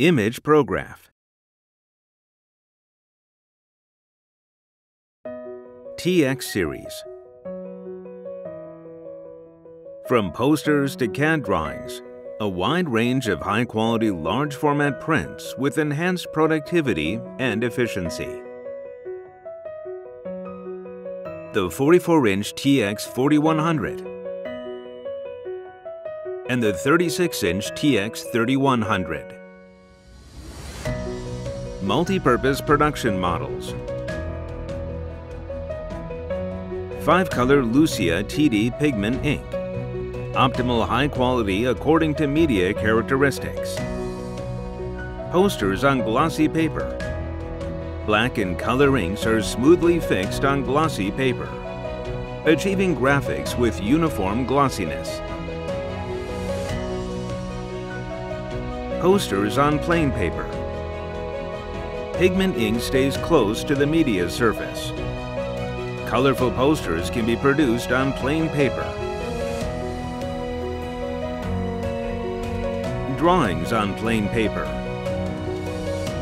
imagePROGRAF TX Series From posters to CAD drawings, a wide range of high-quality large-format prints with enhanced productivity and efficiency. The 44-inch TX 4100 and the 36-inch TX 3100. Multi-purpose production models. 5-color Lucia TD pigment ink. Optimal high quality according to media characteristics. Posters on glossy paper. Black and color inks are smoothly fixed on glossy paper, achieving graphics with uniform glossiness. Posters on plain paper. Pigment ink stays close to the media surface. Colorful posters can be produced on plain paper. Drawings on plain paper.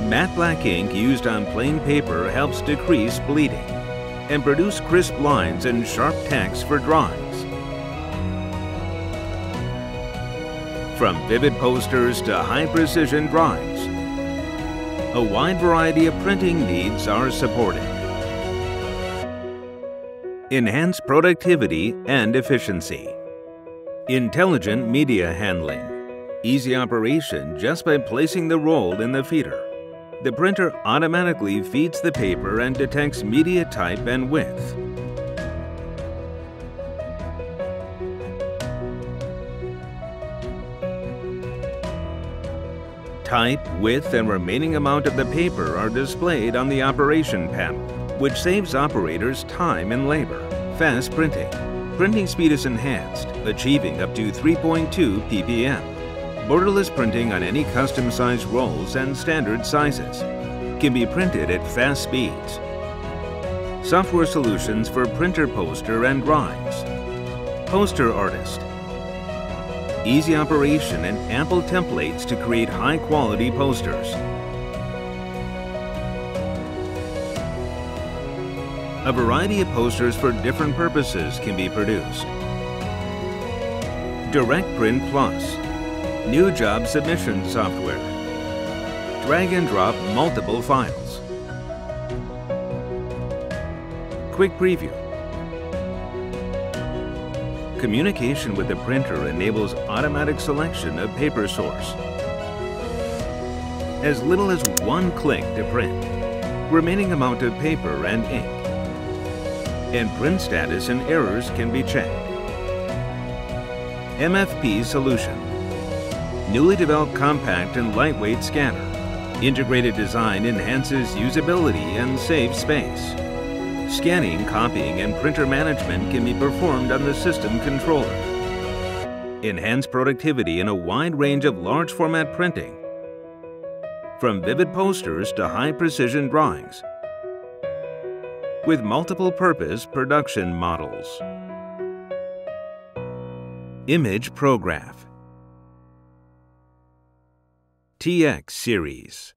Matte black ink used on plain paper helps decrease bleeding and produce crisp lines and sharp text for drawings. From vivid posters to high-precision drawings, a wide variety of printing needs are supported. Enhance productivity and efficiency. Intelligent media handling. Easy operation just by placing the roll in the feeder. The printer automatically feeds the paper and detects media type and width. Type, width, and remaining amount of the paper are displayed on the operation panel, which saves operators time and labor. Fast printing. Printing speed is enhanced, achieving up to 3.2 ppm. Borderless printing on any custom-sized rolls and standard sizes. Can be printed at fast speeds. Software solutions for printer poster and drawings. PosterArtist easy operation, and ample templates to create high-quality posters. A variety of posters for different purposes can be produced. Direct Print Plus, new job submission software. Drag and drop multiple files. Quick preview. Communication with the printer enables automatic selection of paper source. As little as one click to print. Remaining amount of paper and ink. And print status and errors can be checked. MFP solution. Newly developed compact and lightweight scanner. Integrated design enhances usability and saves space. Scanning, copying, and printer management can be performed on the system controller. Enhance productivity in a wide range of large format printing, from vivid posters to high precision drawings, with multiple purpose production models. imagePROGRAF TX Series